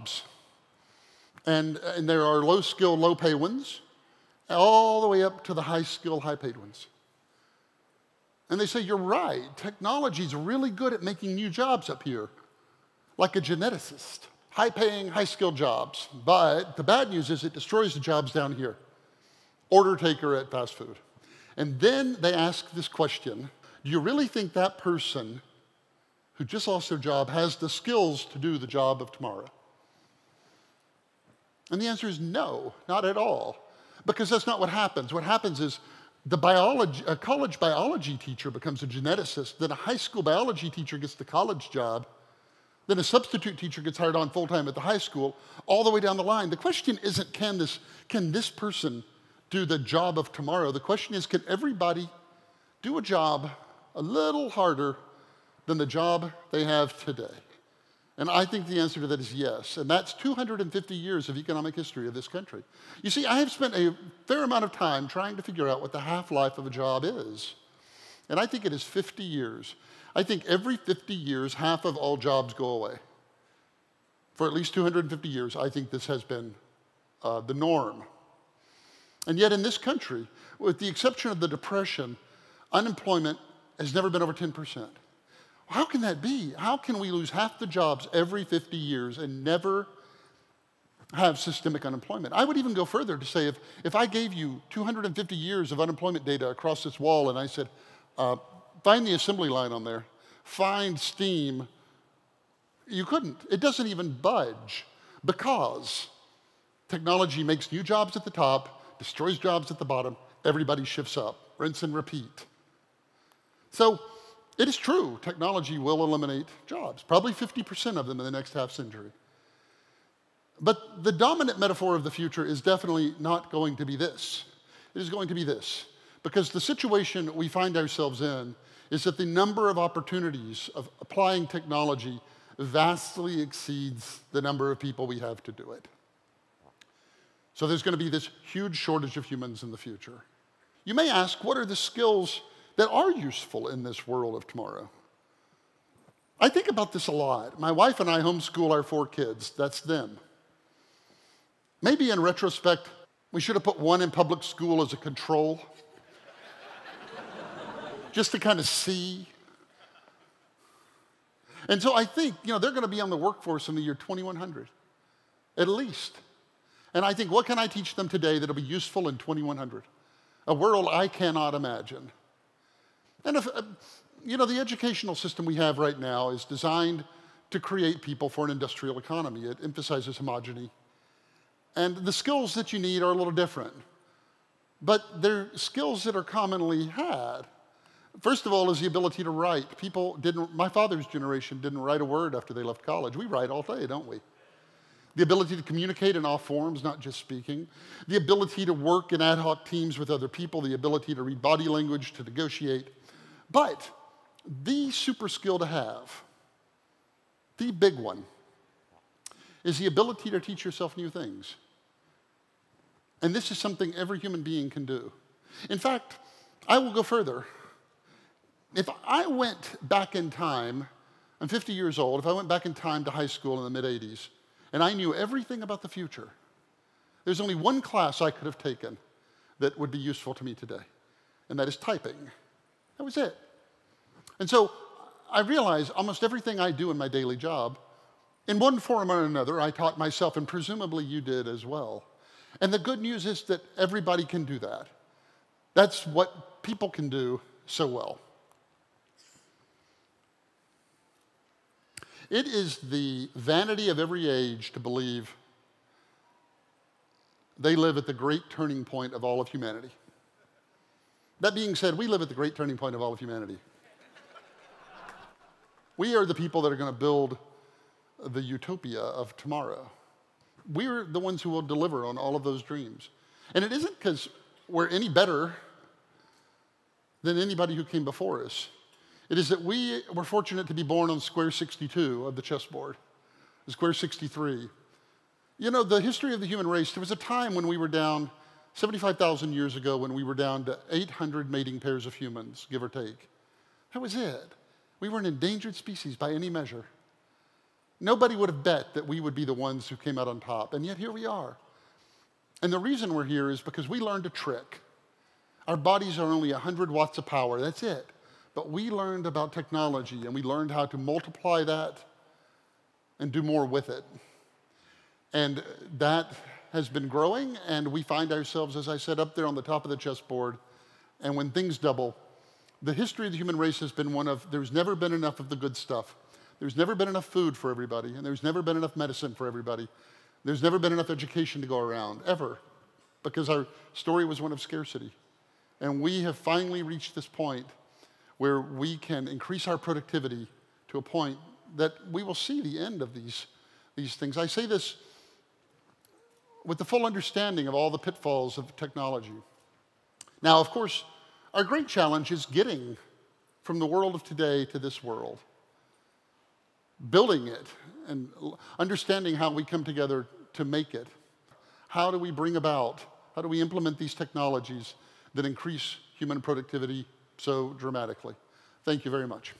jobs. And, uh, and there are low skilled, low pay ones, all the way up to the high skilled, high paid ones. And they say, You're right. Technology's really good at making new jobs up here, like a geneticist. High paying, high skilled jobs. But the bad news is it destroys the jobs down here. Order taker at fast food. And then they ask this question Do you really think that person who just lost their job has the skills to do the job of tomorrow? And the answer is no, not at all. Because that's not what happens. What happens is the biology, a college biology teacher becomes a geneticist, then a high school biology teacher gets the college job, then a substitute teacher gets hired on full time at the high school, all the way down the line. The question isn't can this, can this person do the job of tomorrow? The question is can everybody do a job a little harder than the job they have today? And I think the answer to that is yes. And that's 250 years of economic history of this country. You see, I have spent a fair amount of time trying to figure out what the half life of a job is. And I think it is 50 years. I think every 50 years, half of all jobs go away. For at least 250 years, I think this has been uh, the norm. And yet, in this country, with the exception of the Depression, unemployment has never been over 10%. How can that be? How can we lose half the jobs every 50 years and never have systemic unemployment? I would even go further to say if, if I gave you 250 years of unemployment data across this wall and I said, uh, find the assembly line on there, find steam, you couldn't. It doesn't even budge because technology makes new jobs at the top, destroys jobs at the bottom, everybody shifts up, rinse and repeat. So, it is true, technology will eliminate jobs, probably 50% of them in the next half century. But the dominant metaphor of the future is definitely not going to be this. It is going to be this. Because the situation we find ourselves in is that the number of opportunities of applying technology vastly exceeds the number of people we have to do it. So there's going to be this huge shortage of humans in the future. You may ask, what are the skills that are useful in this world of tomorrow. I think about this a lot. My wife and I homeschool our four kids. That's them. Maybe in retrospect, we should have put one in public school as a control, just to kind of see. And so I think, you know, they're going to be on the workforce in the year 2100, at least. And I think, what can I teach them today that'll be useful in 2100? A world I cannot imagine. And if, uh, you know, the educational system we have right now is designed to create people for an industrial economy. It emphasizes homogeny. And the skills that you need are a little different. But they're skills that are commonly had. First of all, is the ability to write. People didn't, my father's generation didn't write a word after they left college. We write all day, don't we? The ability to communicate in all forms, not just speaking. The ability to work in ad hoc teams with other people. The ability to read body language, to negotiate. But the super skill to have, the big one, is the ability to teach yourself new things. And this is something every human being can do. In fact, I will go further. If I went back in time, I'm 50 years old, if I went back in time to high school in the mid 80s, and I knew everything about the future, there's only one class I could have taken that would be useful to me today, and that is typing. That was it. And so I realized almost everything I do in my daily job, in one form or another, I taught myself, and presumably you did as well. And the good news is that everybody can do that. That's what people can do so well. It is the vanity of every age to believe they live at the great turning point of all of humanity. That being said, we live at the great turning point of all of humanity. we are the people that are going to build the utopia of tomorrow. We're the ones who will deliver on all of those dreams. And it isn't because we're any better than anybody who came before us. It is that we were fortunate to be born on square 62 of the chessboard, square 63. You know, the history of the human race, there was a time when we were down 75,000 years ago when we were down to 800 mating pairs of humans, give or take. That was it. We were an endangered species by any measure. Nobody would have bet that we would be the ones who came out on top, and yet here we are. And the reason we're here is because we learned a trick. Our bodies are only 100 watts of power, that's it. But we learned about technology and we learned how to multiply that and do more with it. And that has been growing, and we find ourselves, as I said, up there on the top of the chessboard. And when things double, the history of the human race has been one of there's never been enough of the good stuff. There's never been enough food for everybody, and there's never been enough medicine for everybody. There's never been enough education to go around, ever, because our story was one of scarcity. And we have finally reached this point where we can increase our productivity to a point that we will see the end of these, these things. I say this with the full understanding of all the pitfalls of technology. Now, of course, our great challenge is getting from the world of today to this world, building it and understanding how we come together to make it. How do we bring about, how do we implement these technologies that increase human productivity so dramatically? Thank you very much.